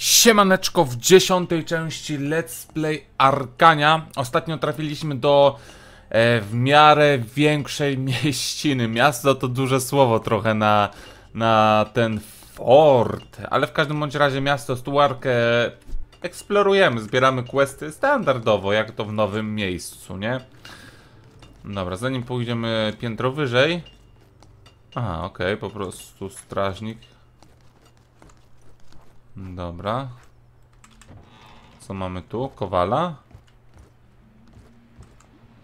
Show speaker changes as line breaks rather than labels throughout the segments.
Siemaneczko w dziesiątej części Let's Play Arkania. Ostatnio trafiliśmy do e, w miarę większej mieściny. Miasto to duże słowo trochę na, na ten fort, ale w każdym bądź razie miasto Stuarkę eksplorujemy, zbieramy questy standardowo, jak to w nowym miejscu, nie? Dobra, zanim pójdziemy piętro wyżej. Aha, okej, po prostu strażnik Dobra. Co mamy tu? Kowala.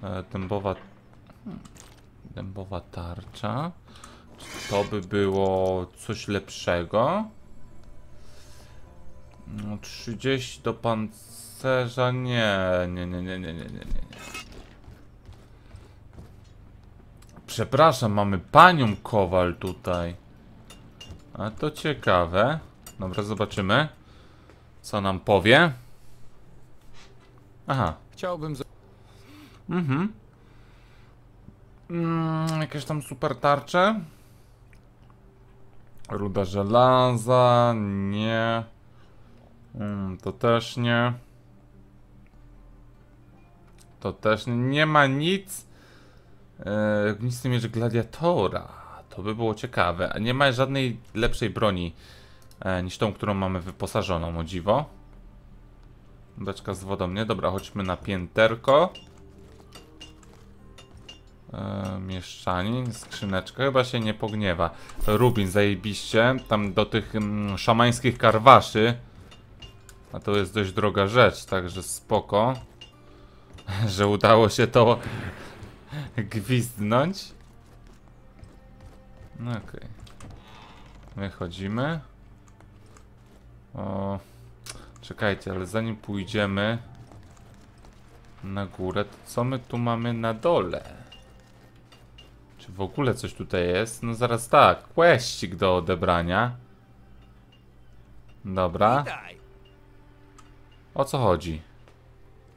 E, dębowa... Dębowa tarcza. Czy to by było coś lepszego? No, 30 do pancerza? Nie, nie, nie, nie, nie, nie, nie. nie. Przepraszam, mamy panią Kowal tutaj. A to ciekawe. Dobra, zobaczymy. Co nam powie. Aha.
Chciałbym.
Mhm. Mm, jakieś tam super tarcze. Ruda żelaza. Nie. Mm, to też nie. To też nie. Nie ma nic. E, Ognisty miecz gladiatora. To by było ciekawe. A nie ma żadnej lepszej broni niż tą, którą mamy wyposażoną, o dziwo. Beczka z wodą, nie? Dobra, chodźmy na pięterko. E, mieszczanin, skrzyneczka, chyba się nie pogniewa. Rubin, zajebiście. Tam do tych mm, szamańskich karwaszy. A to jest dość droga rzecz, także spoko. Że udało się to gwizdnąć. No okej. Wychodzimy. O, czekajcie, ale zanim pójdziemy na górę, to co my tu mamy na dole? Czy w ogóle coś tutaj jest? No zaraz tak, questik do odebrania. Dobra, o co chodzi?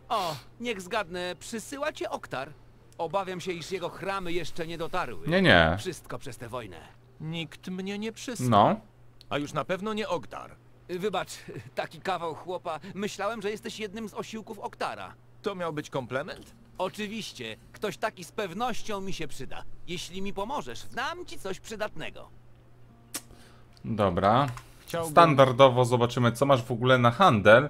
O, niech zgadnę, przysyła cię Oktar. Obawiam się, iż jego chramy jeszcze nie dotarły.
Nie, nie.
Wszystko przez tę wojnę.
Nikt mnie nie przysłał.
No,
A już na pewno nie Ogdar.
Wybacz, taki kawał chłopa. Myślałem, że jesteś jednym z osiłków Oktara.
To miał być komplement?
Oczywiście, ktoś taki z pewnością mi się przyda. Jeśli mi pomożesz, dam ci coś przydatnego.
dobra.
Chciałbym.
Standardowo zobaczymy, co masz w ogóle na handel.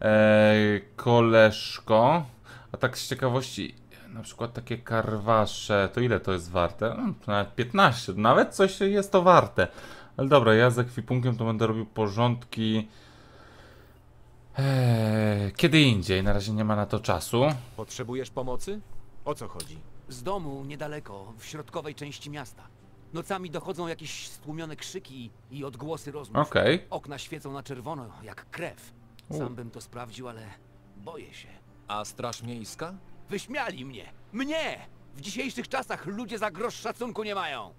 Eee, koleżko. A tak z ciekawości, na przykład takie karwasze, to ile to jest warte? To nawet 15, nawet coś jest to warte. Ale dobra, ja z ekwipunkiem to będę robił porządki. Eee, kiedy indziej, na razie nie ma na to czasu.
Potrzebujesz pomocy? O co chodzi?
Z domu niedaleko, w środkowej części miasta. Nocami dochodzą jakieś stłumione krzyki i odgłosy rozmów.
Okej.
Okna świecą na czerwono, jak krew. Sam bym to sprawdził, ale boję się.
A Straż Miejska?
Wyśmiali mnie! Mnie! W dzisiejszych czasach ludzie za grosz szacunku nie mają.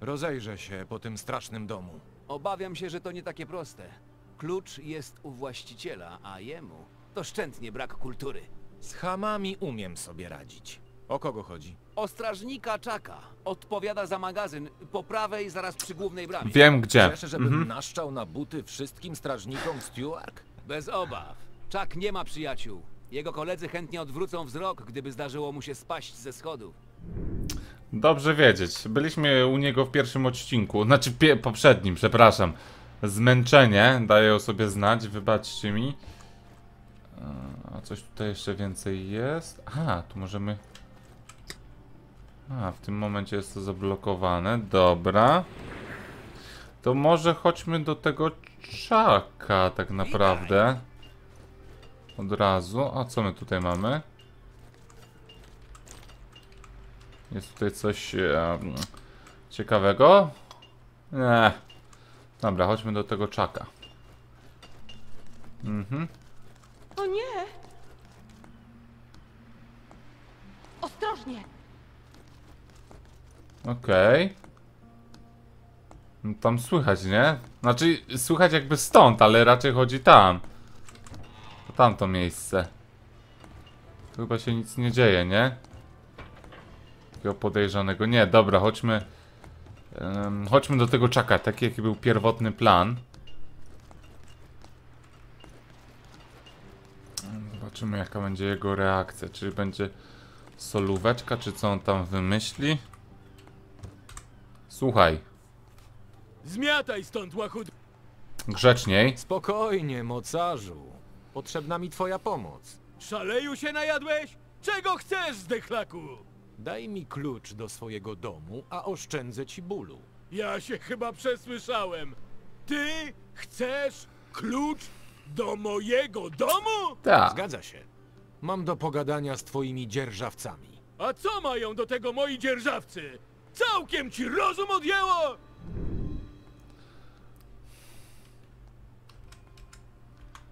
Rozejrzę się po tym strasznym domu.
Obawiam się, że to nie takie proste. Klucz jest u właściciela, a jemu to szczętnie brak kultury.
Z hamami umiem sobie radzić. O kogo chodzi?
O strażnika czaka. Odpowiada za magazyn po prawej, zaraz przy głównej bramie.
Wiem gdzie.
Chcesz, żebym naszczał na buty wszystkim strażnikom Stewart?
Bez obaw. Czak nie ma przyjaciół. Jego koledzy chętnie odwrócą wzrok, gdyby zdarzyło mu się spaść ze schodów.
Dobrze wiedzieć. Byliśmy u niego w pierwszym odcinku, znaczy poprzednim, przepraszam. Zmęczenie daje o sobie znać, wybaczcie mi. Eee, A coś tutaj jeszcze więcej jest? Aha, tu możemy... A, w tym momencie jest to zablokowane, dobra. To może chodźmy do tego czaka tak naprawdę. Od razu. A co my tutaj mamy? Jest tutaj coś e, ciekawego? Nie. Dobra, chodźmy do tego czaka. Mhm.
O nie! Ostrożnie!
Okej. No Tam słychać, nie? Znaczy, słychać jakby stąd, ale raczej chodzi tam. To tamto miejsce. Tu chyba się nic nie dzieje, nie? takiego podejrzanego. Nie, dobra, chodźmy... Um, chodźmy do tego czaka, taki jaki był pierwotny plan. Zobaczymy jaka będzie jego reakcja, czy będzie solóweczka, czy co on tam wymyśli. Słuchaj.
Zmiataj stąd, łachud...
Grzeczniej.
Spokojnie, mocarzu. Potrzebna mi twoja pomoc.
Szaleju się najadłeś? Czego chcesz, zdechlaku?
Daj mi klucz do swojego domu, a oszczędzę ci bólu.
Ja się chyba przesłyszałem. Ty chcesz klucz do mojego domu?
Tak.
Zgadza się. Mam do pogadania z twoimi dzierżawcami.
A co mają do tego moi dzierżawcy? Całkiem ci rozum odjęło?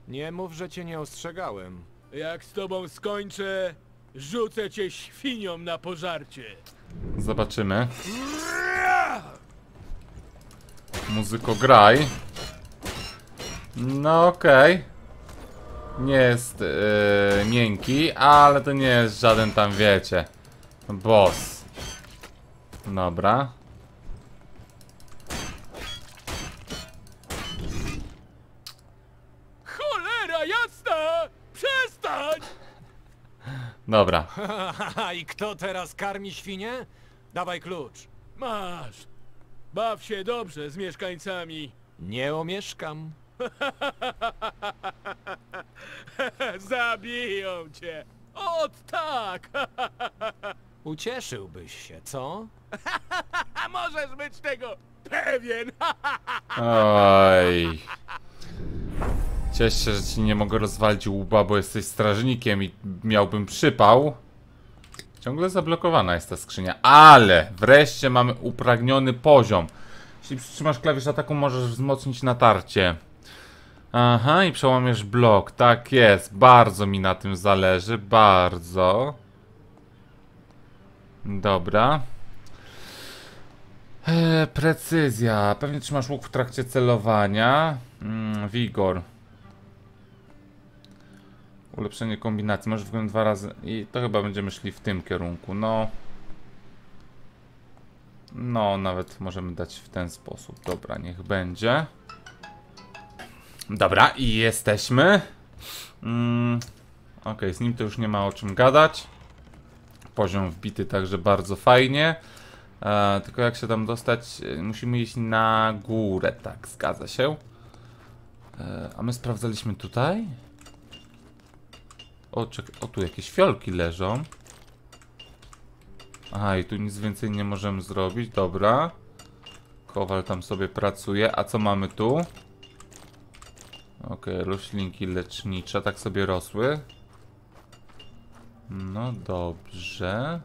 Nie mów, że cię nie ostrzegałem.
Jak z tobą skończę, rzucę cię świnią na pożarcie.
Zobaczymy. Muzyko graj. No okej. Nie jest yy, miękki, ale to nie jest żaden tam, wiecie, boss. Dobra. Dobra.
I kto teraz karmi świnie? Dawaj klucz.
Masz. Baw się dobrze z mieszkańcami.
Nie omieszkam.
Zabiją cię. Ot tak!
Ucieszyłbyś się, co?
Możesz być tego pewien!
Oj. Cieszę się, że ci nie mogę rozwalić łba, bo jesteś strażnikiem i miałbym przypał. Ciągle zablokowana jest ta skrzynia, ale wreszcie mamy upragniony poziom. Jeśli przytrzymasz klawisz ataku, możesz wzmocnić natarcie. Aha, i przełamiesz blok. Tak jest, bardzo mi na tym zależy, bardzo. Dobra. Eee, precyzja. Pewnie trzymasz łuk w trakcie celowania. Mm, wigor. Ulepszenie kombinacji. Możesz wyglądać dwa razy. I to chyba będziemy szli w tym kierunku. No. No, nawet możemy dać w ten sposób. Dobra, niech będzie. Dobra, i jesteśmy. Mm, ok, z nim to już nie ma o czym gadać. Poziom wbity także bardzo fajnie. E, tylko jak się tam dostać, e, musimy iść na górę, tak, zgadza się. E, a my sprawdzaliśmy tutaj. O, czek o, tu jakieś fiolki leżą. Aha, i tu nic więcej nie możemy zrobić, dobra. Kowal tam sobie pracuje, a co mamy tu? Okej, roślinki lecznicze, tak sobie rosły. No dobrze.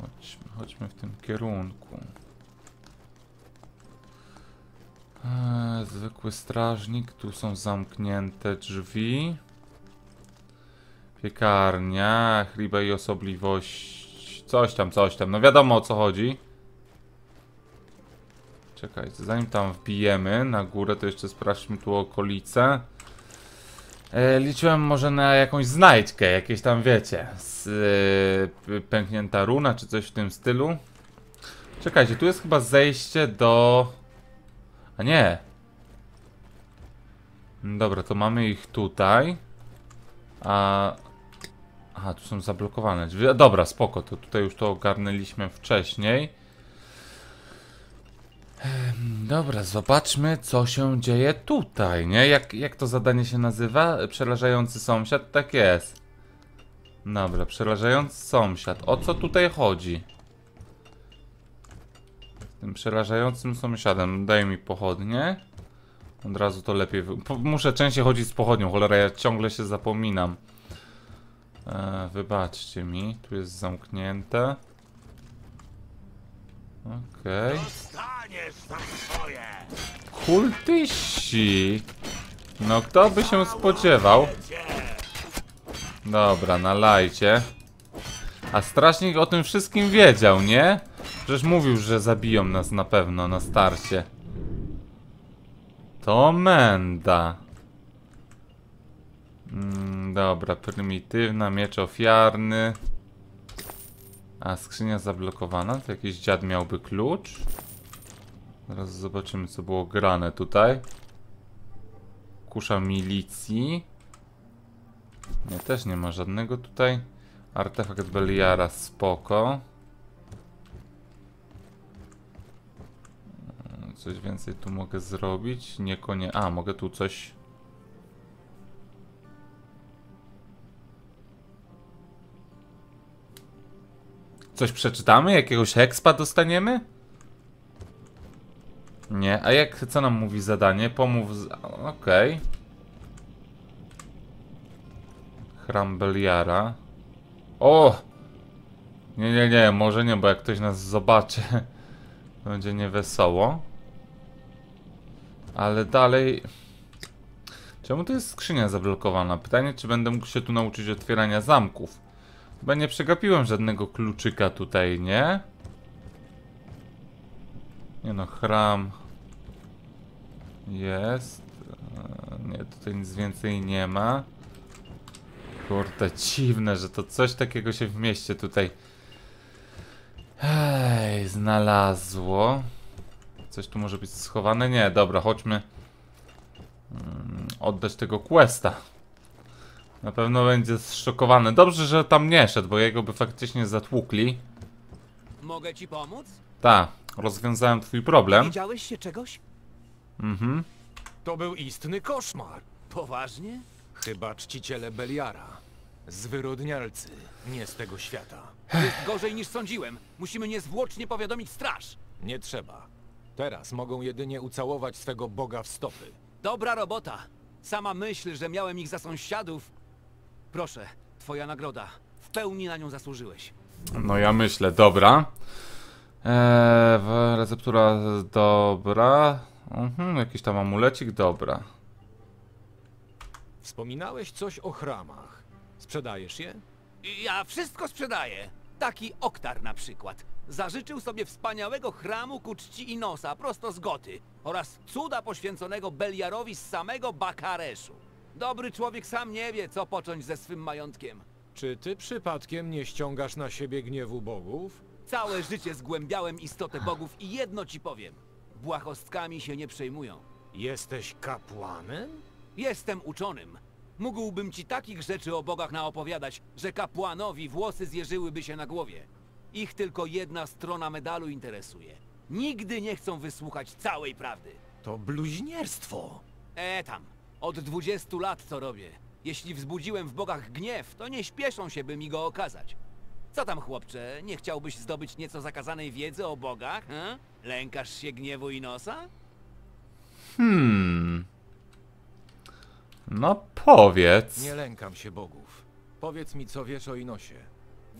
Chodźmy, chodźmy w tym kierunku. Eee, zwykły strażnik, tu są zamknięte drzwi. Piekarnia, chliba i osobliwość. Coś tam, coś tam. No wiadomo o co chodzi. Czekajcie, zanim tam wbijemy na górę, to jeszcze sprawdźmy tu okolice. E, liczyłem może na jakąś znajdźkę, jakieś tam wiecie, z, e, pęknięta runa czy coś w tym stylu. Czekajcie, tu jest chyba zejście do... A nie. Dobra, to mamy ich tutaj. A... Aha, tu są zablokowane Dobra, spoko, to tutaj już to ogarnęliśmy wcześniej. Dobra, zobaczmy co się dzieje tutaj, nie? Jak, jak to zadanie się nazywa? Przerażający sąsiad? Tak jest. Dobra, przerażający sąsiad. O co tutaj chodzi? Tym przerażającym sąsiadem. Daj mi pochodnie. Od razu to lepiej... Wy... Muszę częściej chodzić z pochodnią, cholera, ja ciągle się zapominam. E, wybaczcie mi, tu jest zamknięte. Okej. Kultyści! No kto by się spodziewał? Dobra, nalajcie. A strażnik o tym wszystkim wiedział, nie? Przecież mówił, że zabiją nas na pewno na starcie. To menda. Mm, dobra, prymitywna, miecz ofiarny. A skrzynia zablokowana? To jakiś dziad miałby klucz? Zaraz zobaczymy co było grane tutaj. kusza milicji. Nie, też nie ma żadnego tutaj. Artefakt Beliara, spoko. Coś więcej tu mogę zrobić? Niekonie... A, mogę tu coś... Coś przeczytamy? Jakiegoś expa dostaniemy? Nie, a jak, co nam mówi zadanie? Pomów z... okej. Chram Beliara. O! Nie, nie, nie, może nie, bo jak ktoś nas zobaczy, będzie niewesoło. Ale dalej... Czemu to jest skrzynia zablokowana? Pytanie, czy będę mógł się tu nauczyć otwierania zamków. Chyba nie przegapiłem żadnego kluczyka tutaj, nie? Nie no, chram jest. E, Nie, tutaj nic więcej nie ma. Kurde, dziwne, że to coś takiego się w mieście tutaj Ej, znalazło. Coś tu może być schowane? Nie, dobra, chodźmy mm, oddać tego questa. Na pewno będzie zszokowany. Dobrze, że tam nie szedł, bo jego by faktycznie zatłukli.
Mogę ci pomóc?
Ta, rozwiązałem twój problem.
Wiedziałeś się czegoś?
Mhm.
To był istny koszmar.
Poważnie?
Chyba czciciele Beliara. Zwyrodnialcy, nie z tego świata.
Jest gorzej niż sądziłem. Musimy niezwłocznie powiadomić straż.
Nie trzeba. Teraz mogą jedynie ucałować swego boga w stopy.
Dobra robota. Sama myśl, że miałem ich za sąsiadów. Proszę, twoja nagroda. W pełni na nią zasłużyłeś.
No ja myślę, dobra. Eee, receptura dobra. Mhm, jakiś tam amulecik, dobra.
Wspominałeś coś o chramach. Sprzedajesz je?
Ja wszystko sprzedaję. Taki oktar na przykład. Zażyczył sobie wspaniałego chramu ku czci Inosa prosto z Goty oraz cuda poświęconego Beliarowi z samego Bakareszu. Dobry człowiek sam nie wie, co począć ze swym majątkiem.
Czy ty przypadkiem nie ściągasz na siebie gniewu bogów?
Całe życie zgłębiałem istotę bogów i jedno ci powiem. Błahostkami się nie przejmują.
Jesteś kapłanem?
Jestem uczonym. Mógłbym ci takich rzeczy o bogach naopowiadać, że kapłanowi włosy zjeżyłyby się na głowie. Ich tylko jedna strona medalu interesuje. Nigdy nie chcą wysłuchać całej prawdy.
To bluźnierstwo.
E tam, od 20 lat to robię. Jeśli wzbudziłem w bogach gniew, to nie śpieszą się, by mi go okazać. Co tam, chłopcze, nie chciałbyś zdobyć nieco zakazanej wiedzy o bogach? He? Lękasz się gniewu i nosa?
Hmm. No powiedz.
Nie lękam się bogów. Powiedz mi, co wiesz o Inosie.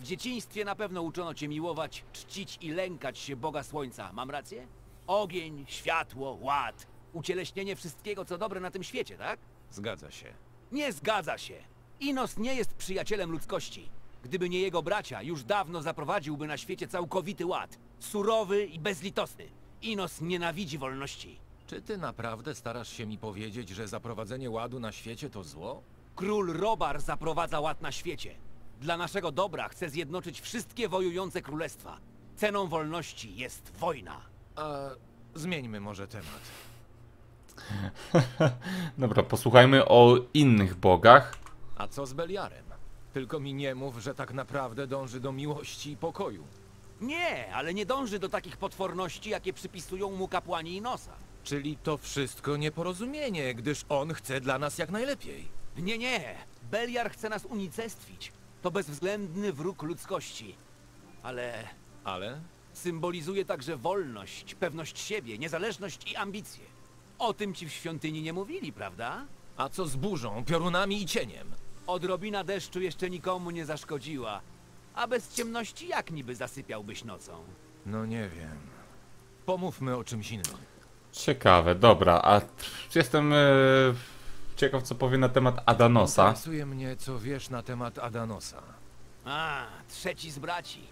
W dzieciństwie na pewno uczono cię miłować, czcić i lękać się Boga Słońca. Mam rację? Ogień, światło, ład. Ucieleśnienie wszystkiego, co dobre na tym świecie, tak?
Zgadza się.
Nie zgadza się. Inos nie jest przyjacielem ludzkości. Gdyby nie jego bracia, już dawno zaprowadziłby na świecie całkowity ład. Surowy i bezlitosny. Inos nienawidzi wolności.
Czy ty naprawdę starasz się mi powiedzieć, że zaprowadzenie ładu na świecie to zło?
Król Robar zaprowadza ład na świecie. Dla naszego dobra chce zjednoczyć wszystkie wojujące królestwa. Ceną wolności jest wojna.
A zmieńmy może temat.
Dobra, posłuchajmy o innych bogach.
A co z Beliarem? Tylko mi nie mów, że tak naprawdę dąży do miłości i pokoju.
Nie, ale nie dąży do takich potworności, jakie przypisują mu kapłani i nosa.
Czyli to wszystko nieporozumienie, gdyż on chce dla nas jak najlepiej.
Nie, nie. Beliar chce nas unicestwić. To bezwzględny wróg ludzkości. Ale
Ale
symbolizuje także wolność, pewność siebie, niezależność i ambicje. O tym ci w świątyni nie mówili, prawda?
a co z burzą, piorunami i cieniem?
Odrobina deszczu jeszcze nikomu nie zaszkodziła. A bez ciemności jak niby zasypiałbyś nocą?
No nie wiem. Pomówmy o czymś innym.
Ciekawe, dobra, a t- jestem e, ciekaw, co powie na temat Adanosa.
Interesuje mnie, co wiesz na temat Adanosa.
A, trzeci z braci.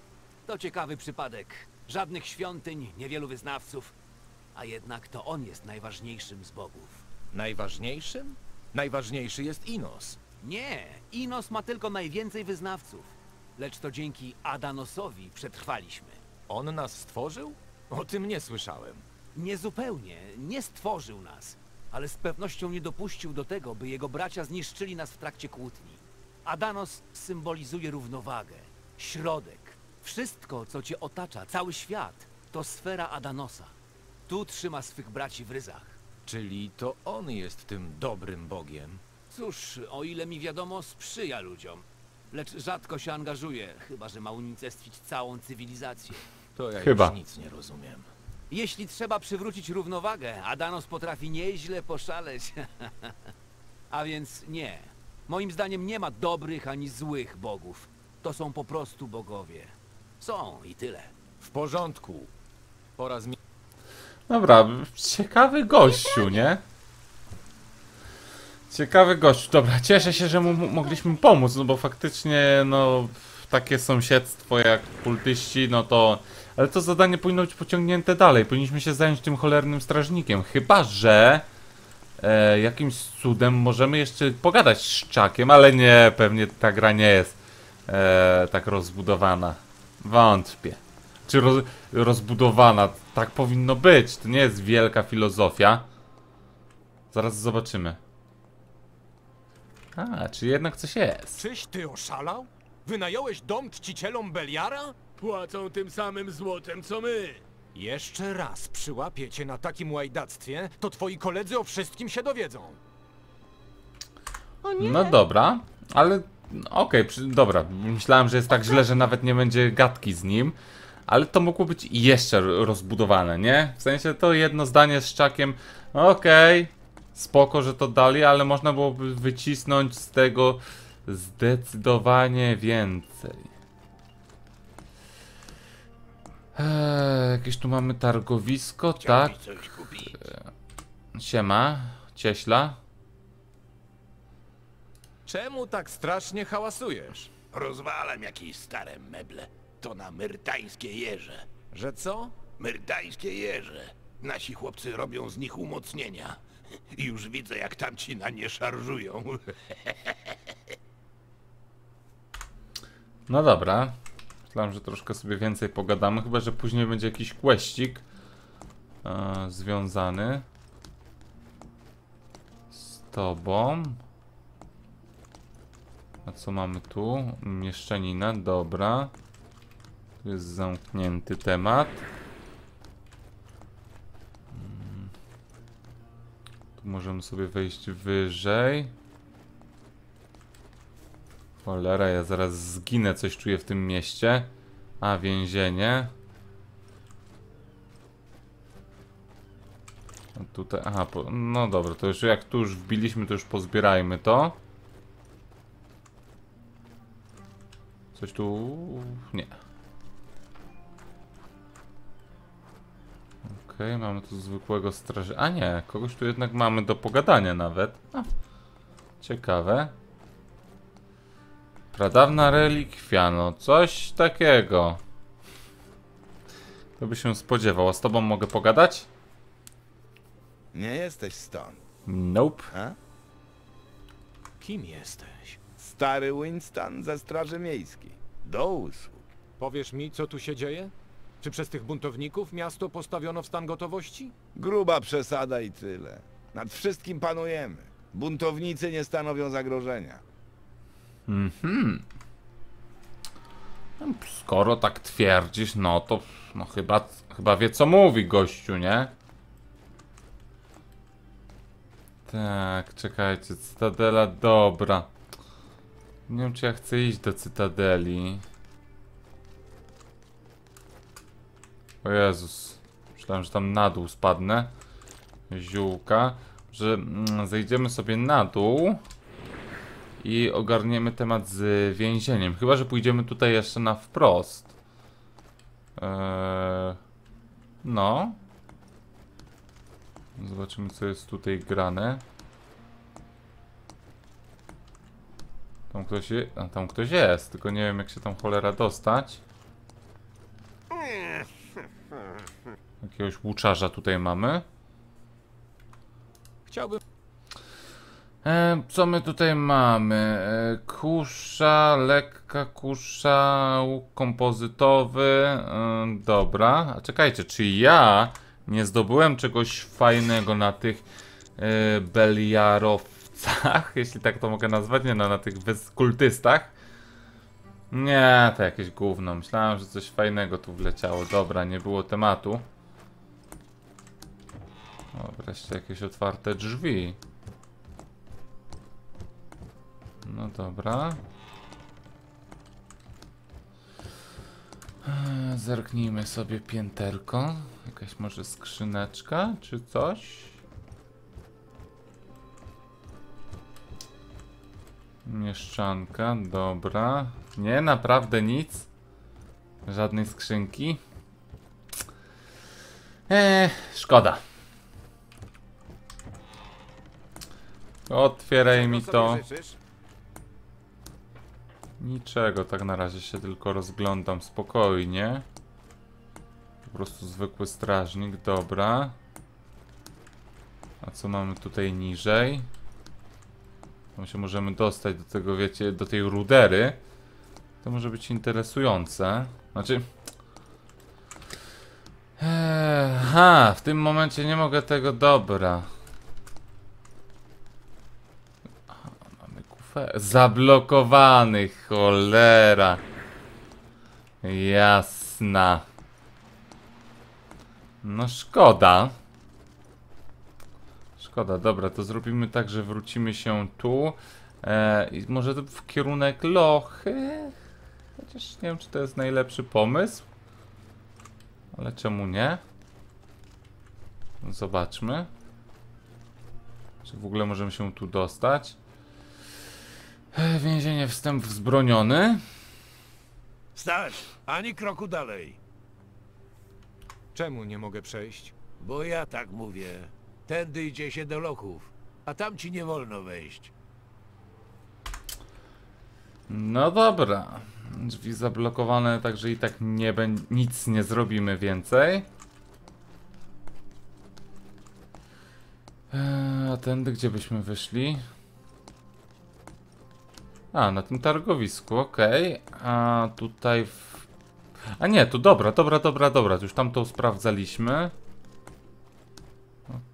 To ciekawy przypadek. Żadnych świątyń, niewielu wyznawców. A jednak to on jest najważniejszym z bogów.
Najważniejszym? Najważniejszy jest Inos.
Nie, Inos ma tylko najwięcej wyznawców. Lecz to dzięki Adanosowi przetrwaliśmy.
On nas stworzył? O tym nie słyszałem.
Niezupełnie, nie stworzył nas. Ale z pewnością nie dopuścił do tego, by jego bracia zniszczyli nas w trakcie kłótni. Adanos symbolizuje równowagę, środek. Wszystko, co cię otacza, cały świat, to sfera Adanosa. Tu trzyma swych braci w ryzach.
Czyli to on jest tym dobrym bogiem.
Cóż, o ile mi wiadomo, sprzyja ludziom. Lecz rzadko się angażuje, chyba że ma unicestwić całą cywilizację.
To ja
Chyba.
już nic nie rozumiem.
Jeśli trzeba przywrócić równowagę, Adanos potrafi nieźle poszaleć. A więc nie. Moim zdaniem nie ma dobrych ani złych bogów. To są po prostu bogowie. Są i tyle.
W porządku. Pora zmienić.
Dobra, ciekawy gościu, nie? Ciekawy gościu. Dobra, cieszę się, że mu mu mogliśmy pomóc, no bo faktycznie, no, takie sąsiedztwo jak kultyści, no to... Ale to zadanie powinno być pociągnięte dalej. Powinniśmy się zająć tym cholernym strażnikiem. Chyba, że e, jakimś cudem możemy jeszcze pogadać z Szczakiem, ale nie, pewnie ta gra nie jest e, tak rozbudowana. Wątpię. Czy roz, rozbudowana. Tak powinno być. To nie jest wielka filozofia. Zaraz zobaczymy. A, czy jednak coś jest.
Czyś ty oszalał? Wynająłeś dom czcicielom Beliara?
Płacą tym samym złotem, co my.
Jeszcze raz przyłapię cię na takim łajdactwie, to twoi koledzy o wszystkim się dowiedzą.
O nie!
No dobra, ale no okej, przy- dobra. Myślałem, że jest tak źle, że nawet nie będzie gadki z nim. Ale to mogło być jeszcze rozbudowane, nie? W sensie to jedno zdanie z Szczakiem. Okej, spoko, że to dali, ale można byłoby wycisnąć z tego zdecydowanie więcej. Eee, jakieś tu mamy targowisko, tak?
coś kupić.
Siema, cieśla.
Czemu tak strasznie hałasujesz?
Rozwalam jakieś stare meble. To na myrtańskie jeże.
Że co?
Myrtańskie jeże. Nasi chłopcy robią z nich umocnienia. I Już widzę, jak tamci na nie szarżują.
No dobra. Myślałem, że troszkę sobie więcej pogadamy, chyba że później będzie jakiś questik e, związany z tobą. A co mamy tu? Mieszczanina, dobra. Tu jest zamknięty temat. Mm. Tu możemy sobie wejść wyżej. Cholera, ja zaraz zginę, coś czuję w tym mieście. A, więzienie. A tutaj, aha, po, no dobra, to już jak tu już wbiliśmy, to już pozbierajmy to. Coś tu... nie. Okej, mamy tu zwykłego straży... A nie, kogoś tu jednak mamy do pogadania nawet. A, ciekawe. Pradawna relikwia, no coś takiego. To by się spodziewał. A z tobą mogę pogadać?
Nie jesteś stąd,
Nope.
a?
Kim jesteś?
Stary Winston ze Straży Miejskiej. Do usług.
Powiesz mi, co tu się dzieje? Czy przez tych buntowników miasto postawiono w stan gotowości?
Gruba przesada i tyle. Nad wszystkim panujemy. Buntownicy nie stanowią zagrożenia.
Mhm. No, Skoro tak twierdzisz, no to no chyba, chyba wie co mówi gościu, nie? Tak, czekajcie, Cytadela, dobra. Nie wiem, czy ja chcę iść do Cytadeli. O Jezus. Myślałem, że tam na dół spadnę. Ziółka. Że mm, zejdziemy sobie na dół i ogarniemy temat z więzieniem. Chyba, że pójdziemy tutaj jeszcze na wprost. Eee, no. Zobaczymy, co jest tutaj grane. Tam ktoś, je, a, tam ktoś jest, tylko nie wiem, jak się tam cholera dostać. Jakiegoś łuczarza tutaj mamy. E, co my tutaj mamy? E, kusza, lekka kusza, łuk kompozytowy. E, dobra, a czekajcie, czy ja nie zdobyłem czegoś fajnego na tych beliarowcach, jeśli tak to mogę nazwać, nie no, na tych kultystach. Nie, to jakieś gówno. Myślałem, że coś fajnego tu wleciało. Dobra, nie było tematu. O, wreszcie jakieś otwarte drzwi. No dobra. Eee, Zerknijmy sobie pięterko. Jakaś może skrzyneczka czy coś? Mieszczanka, dobra. Nie, naprawdę nic. Żadnej skrzynki. Eee, szkoda. Otwieraj mi to.
życzysz?
Niczego, tak na razie się tylko rozglądam spokojnie. Po prostu zwykły strażnik, dobra. A co mamy tutaj niżej? Tam się możemy dostać do tego, wiecie, do tej rudery. To może być interesujące. Znaczy... Eee, ha, w tym momencie nie mogę tego, dobra. Zablokowany, cholera. Jasna. No szkoda. Szkoda, dobra, to zrobimy tak, że wrócimy się tu. E, I może w kierunek lochy? Chociaż nie wiem, czy to jest najlepszy pomysł. Ale czemu nie? Zobaczmy. Czy w ogóle możemy się tu dostać? Więzienie wstęp wzbroniony.
Staś, ani kroku dalej.
Czemu nie mogę przejść?
Bo ja tak mówię. Tędy idzie się do lochów, a tam ci nie wolno wejść.
No dobra. Drzwi zablokowane, także i tak nie nic nie zrobimy więcej. Eee, a tędy gdzie byśmy wyszli? A, na tym targowisku, okej. A tutaj w... A nie, tu dobra, dobra, dobra, dobra. Już tam to sprawdzaliśmy.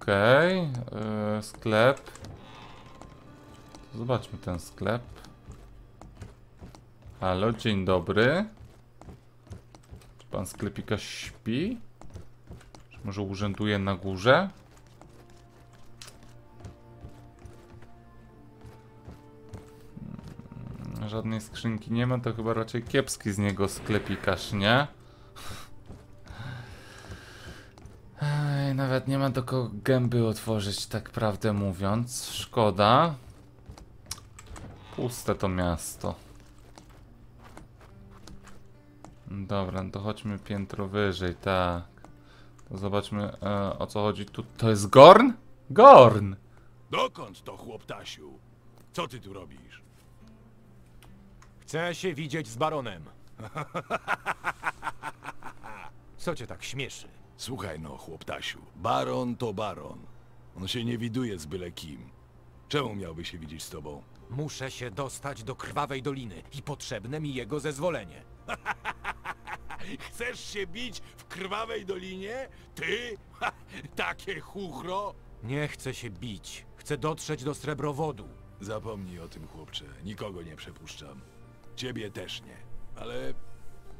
Okej. eee, sklep. Zobaczmy ten sklep. Halo, dzień dobry. Czy pan sklepika śpi? Może urzęduje na górze? Żadnej skrzynki nie ma, to chyba raczej kiepski z niego sklepikarz, nie? Ej, nawet nie ma do kogo gęby otworzyć, tak prawdę mówiąc. Szkoda. Puste to miasto. Dobra, to chodźmy piętro wyżej, tak. To zobaczmy e, o co chodzi tu. To jest Gorn? Gorn!
Dokąd to, chłoptasiu? Co ty tu robisz?
Chcę się widzieć z baronem. Co cię tak śmieszy?
Słuchaj no, chłoptasiu. Baron to baron. On się nie widuje z byle kim. Czemu miałby się widzieć z tobą?
Muszę się dostać do Krwawej Doliny i potrzebne mi jego zezwolenie.
Chcesz się bić w krwawej dolinie? Ty? Ha, takie chuchro?
Nie chcę się bić. Chcę dotrzeć do Srebrowodu.
Zapomnij o tym, chłopcze. Nikogo nie przepuszczam. Ciebie też nie. Ale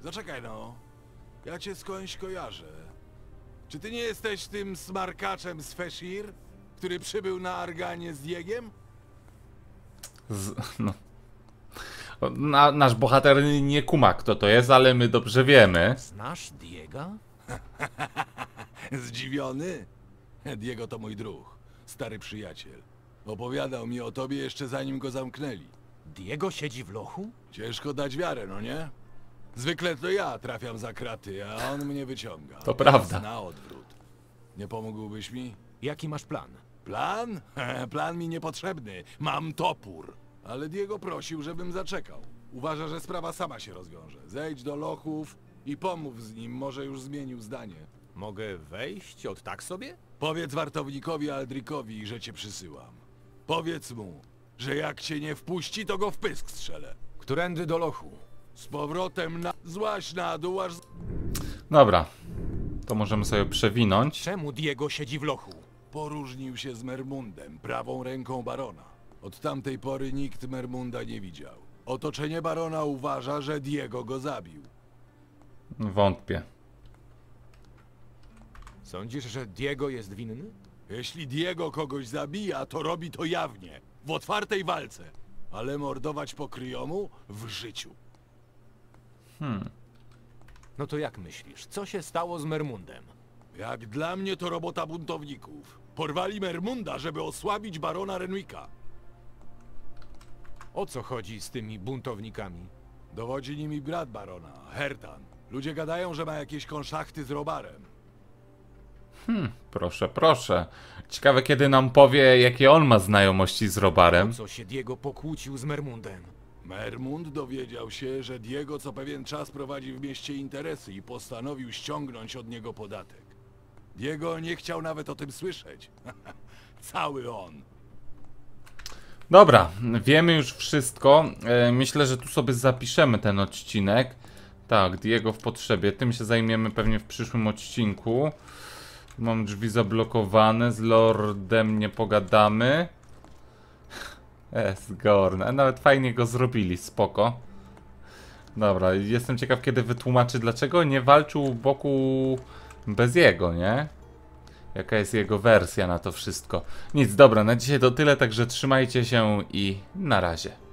zaczekaj no. Ja cię skądś kojarzę. Czy ty nie jesteś tym smarkaczem z Feshir, który przybył na Arganie z Diegiem?
Z, no. Na, nasz bohater nie kuma kto to jest, ale my dobrze wiemy.
Znasz Diega?
Zdziwiony? Diego to mój druh, stary przyjaciel. Opowiadał mi o tobie jeszcze zanim go zamknęli.
Diego siedzi w lochu?
Ciężko dać wiarę, no nie? Zwykle to ja trafiam za kraty, a on mnie wyciąga.
To prawda.
Na odwrót. Nie pomógłbyś mi?
Jaki masz plan?
Plan? Plan mi niepotrzebny. Mam topór. Ale Diego prosił, żebym zaczekał. Uważa, że sprawa sama się rozwiąże. Zejdź do lochów i pomów z nim, może już zmienił zdanie.
Mogę wejść od tak sobie?
Powiedz wartownikowi Aldrikowi, że cię przysyłam. Powiedz mu, że jak cię nie wpuści, to go w pysk strzelę.
Którędy do lochu?
Z powrotem na... Złaś na dół, aż...
Dobra. To możemy sobie przewinąć.
Czemu Diego siedzi w lochu?
poróżnił się z Mermundem, prawą ręką barona. Od tamtej pory nikt Mermunda nie widział. Otoczenie barona uważa, że Diego go zabił.
Wątpię.
Sądzisz, że Diego jest winny?
Jeśli Diego kogoś zabija, to robi to jawnie, w otwartej walce. Ale mordować po kryjomu w życiu.
No to jak myślisz, co się stało z Mermundem?
Jak dla mnie to robota buntowników. Porwali Mermunda, żeby osłabić barona Renwicka.
O co chodzi z tymi buntownikami?
Dowodzi nimi brat barona, Hertan. Ludzie gadają, że ma jakieś konszachty z Robarem.
Proszę, proszę. Ciekawe kiedy nam powie, jakie on ma znajomości z Robarem.
co się Diego pokłócił z Mermundem?
Mermund dowiedział się, że Diego co pewien czas prowadzi w mieście interesy i postanowił ściągnąć od niego podatek. Diego nie chciał nawet o tym słyszeć. Cały on.
Dobra, wiemy już wszystko. E, Myślę, że tu sobie zapiszemy ten odcinek. Tak, Diego w potrzebie. Tym się zajmiemy pewnie w przyszłym odcinku. Mam drzwi zablokowane, z Lordem nie pogadamy. Jest Gorn, a nawet fajnie go zrobili, spoko. Dobra, jestem ciekaw kiedy wytłumaczy dlaczego nie walczył boku bez jego, nie? Jaka jest jego wersja na to wszystko. Nic, dobra, na dzisiaj to tyle, także trzymajcie się i na razie.